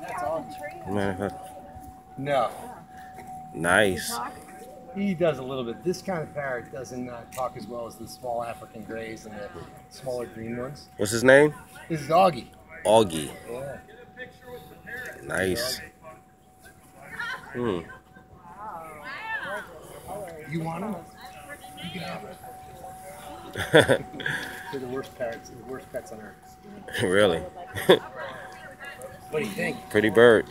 That's all. No, nice. he does a little bit. This kind of parrot doesn't uh, talk as well as the small African grays and the smaller green ones. What's his name? This is Augie. Augie. Yeah. Nice. Hmm. You want him? You can have it. They're the worst parrots, the worst pets on earth. really? What do you think? Pretty bird.